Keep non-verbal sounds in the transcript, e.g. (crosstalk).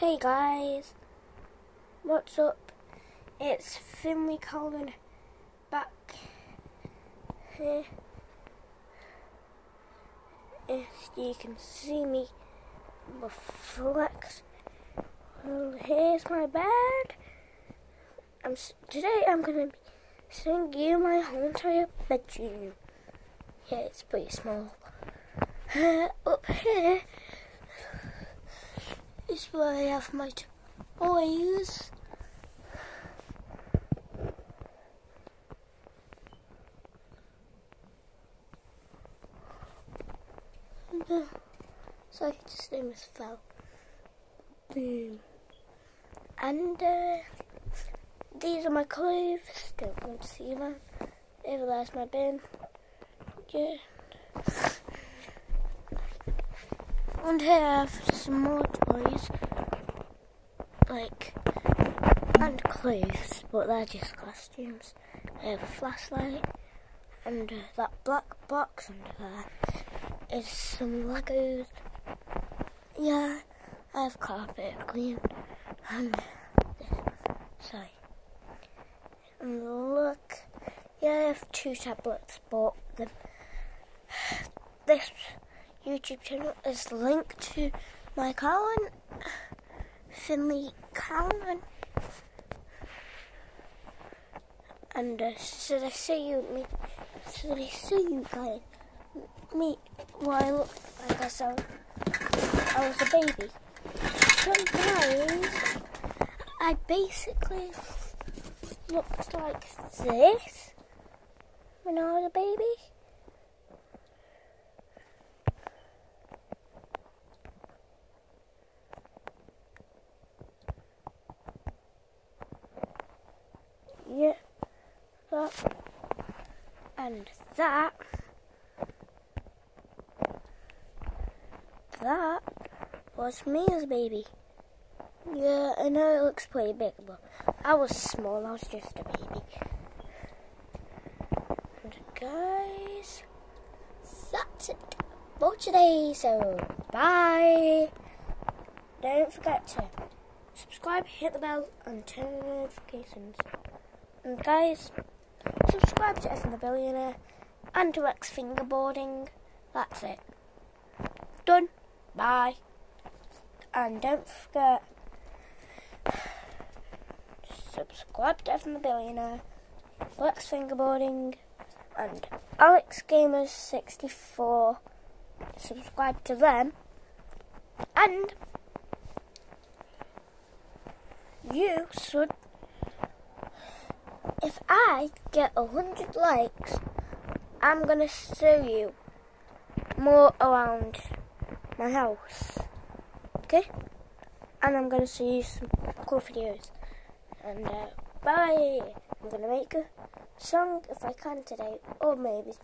Hey guys, what's up? It's Finley Calnan back here. If you can see me reflect, well, here's my bed. I'm today. I'm gonna be showing you my whole entire bedroom. Yeah, it's pretty small. Uh, (laughs) up here is where I have my toys. And, uh, sorry, just almost fell. Boom. And uh, these are my clothes. Don't want to see them. Over there's my bin. Yeah. I have some more toys, like, and clothes, but they're just costumes. I have a flashlight, and uh, that black box under there is some Legos. Yeah, I have carpet clean, and sorry. And look, yeah, I have two tablets, but the, this YouTube channel is linked to my Colin Finley Cowan. And uh, should I see you me should I see you guys me what I look like I, I was a baby? Sometimes I basically looked like this when I was a baby. Yeah, that and that that was me as a baby. Yeah, I know it looks pretty big, but I was small. I was just a baby. And guys, that's it for today. So bye. Don't forget to subscribe, hit the bell, and turn on notifications. And guys, subscribe to F the Billionaire and to X Fingerboarding. That's it. Done. Bye. And don't forget subscribe to F the Billionaire, X Fingerboarding, and Alex Gamers 64. Subscribe to them. And you should I get a hundred likes, I'm gonna show you more around my house. Okay? And I'm gonna show you some cool videos. And uh, bye! I'm gonna make a song if I can today, or maybe